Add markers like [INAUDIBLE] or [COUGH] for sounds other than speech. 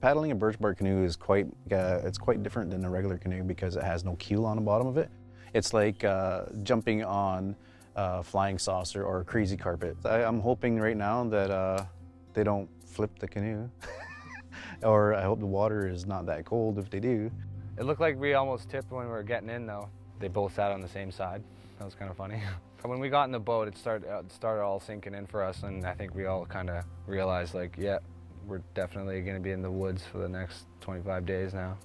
Paddling a birch bark canoe is quite, uh, it's quite different than a regular canoe because it has no keel on the bottom of it. It's like uh, jumping on a flying saucer or a crazy carpet. I, am hoping right now that uh, they don't flip the canoe. [LAUGHS] or I hope the water is not that cold if they do. It looked like we almost tipped when we were getting in though. They both sat on the same side. That was kind of funny. [LAUGHS] when we got in the boat, it started, it started all sinking in for us and I think we all kind of realized like, yeah, we're definitely going to be in the woods for the next 25 days now.